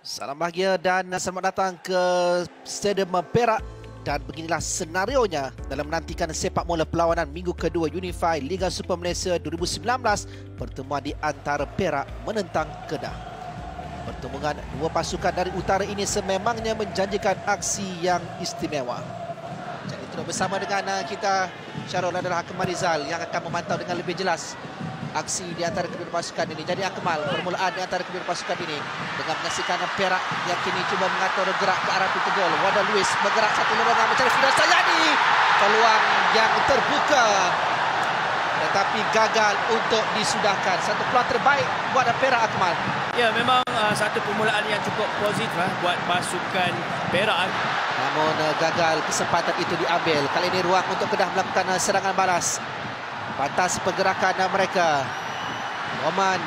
Salam bahagia dan selamat datang ke Stadium Perak dan beginilah senarionya dalam menantikan sepak bola perlawanan minggu kedua Unify Liga Super Malaysia 2019 pertemuan di antara Perak menentang Kedah. Pertemuan dua pasukan dari utara ini sememangnya menjanjikan aksi yang istimewa. Jadi terus bersama dengan kita Syarul adalah Hakim Marizal yang akan memantau dengan lebih jelas aksi di antara kedua pasukan ini. Jadi Akmal permulaan di antara kedua pasukan ini dengan menyaksikan Perak yang kini cuba mengatur gerak ke arah pintu gol. Wanda Lewis bergerak satu lorongan mencari Fidas Sayani. Peluang yang terbuka tetapi gagal untuk disudahkan. Satu peluang terbaik buat Perak Akmal. Ya memang uh, satu permulaan yang cukup positif uh, buat pasukan Perak. Namun uh, gagal kesempatan itu diambil. Kali ini ruang untuk Kedah melakukan uh, serangan balas. Batas pergerakan mereka. Oman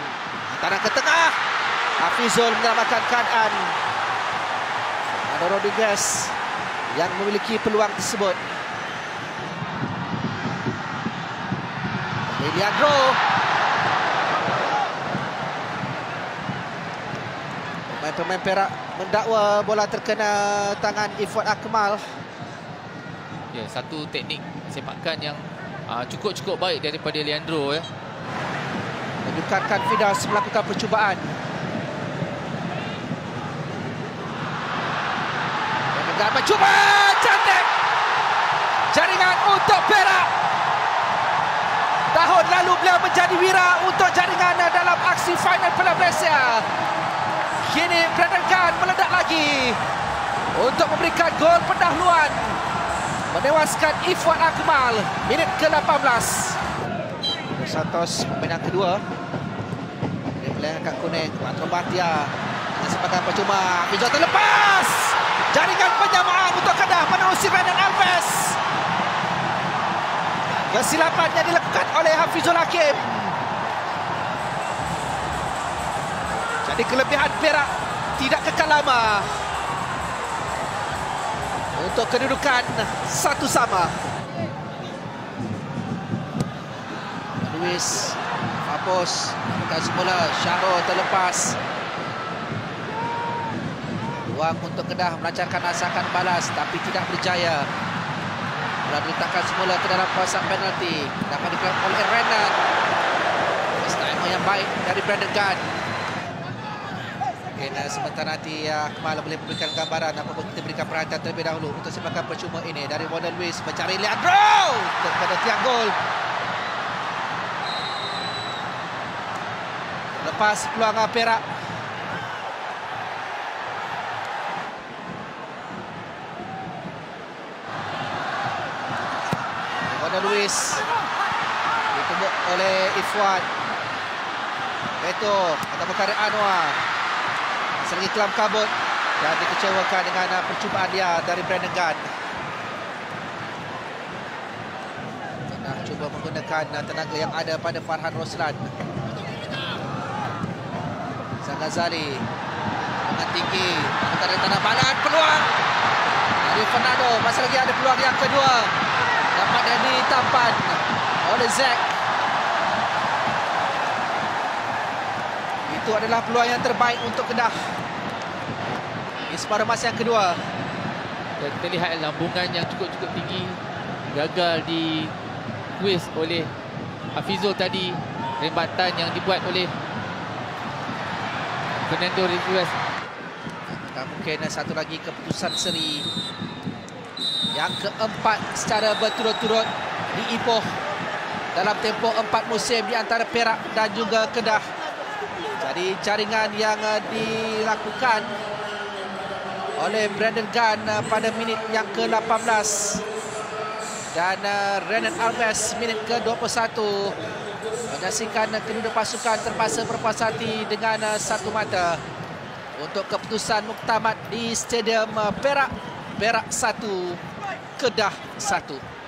hantaran ke tengah. Hafizul menyelamatkan keadaan. Ada Rodriguez yang memiliki peluang tersebut. Leandro. Pemain-pemain Perak mendakwa bola terkena tangan Ifwat Akmal. Ya, satu teknik sepakan yang cukup-cukup baik daripada Leandro ya. Menyukarkan Fidas melakukan percubaan. Dan mencuba cantik. Jaringan untuk Perak. Tahun lalu beliau menjadi wira untuk jaringan dalam aksi final Piala Malaysia. Kini Brandon Gunn meledak lagi untuk memberikan gol pendahuluan menewaskan Ifwan Akmal minit ke-18. Santos pemain kedua. Dia melihat kat kuning. Patron Batia. Hanya sepakan percuma. Fizul terlepas. Jaringan penyamaan untuk Kedah menerusi Brandon Alves. Kesilapan yang dilakukan oleh Hafizul Hakim. Jadi kelebihan Perak tidak kekal lama untuk kedudukan satu sama. Luis Papos bukan semula Syahrul terlepas. Ruang untuk Kedah melancarkan asakan balas tapi tidak berjaya. Bola diletakkan semula ke dalam kawasan penalti. Dapat dikeluarkan oleh Renan. Style yang baik dari Brandon Gunn. Mungkin uh, sementara nanti uh, Akmal boleh memberikan gambaran apa kita berikan perhatian terlebih dahulu untuk sepakan percuma ini dari Wanda Luis mencari Leandro kepada tiang gol. Lepas peluang Perak. Wanda Luis ditumbuk oleh Ifwan. Beto atau Karim Anwar Selagi kelam kabut. Dan dikecewakan dengan uh, percubaan dia dari Brandon Gunn. Tengah cuba menggunakan uh, tenaga yang ada pada Farhan Roslan. Sang Ghazali dengan tinggi antara tanah balan peluang dari Fernando. Masih lagi ada peluang yang kedua. Dapat ditampan oleh Zack. Itu adalah peluang yang terbaik untuk Kedah di separuh masa yang kedua. Dan kita lihat lambungan yang cukup-cukup tinggi gagal di twist oleh Hafizul tadi. Rembatan yang dibuat oleh Fernando Rivas. Dan mungkin satu lagi keputusan seri yang keempat secara berturut-turut di Ipoh dalam tempoh empat musim di antara Perak dan juga Kedah. Jadi jaringan yang dilakukan oleh Brandon Gunn pada minit yang ke-18. Dan Renan Alves minit ke-21. Menyaksikan kedua pasukan terpaksa berpuas hati dengan satu mata. Untuk keputusan muktamad di Stadium Perak Perak 1 Kedah 1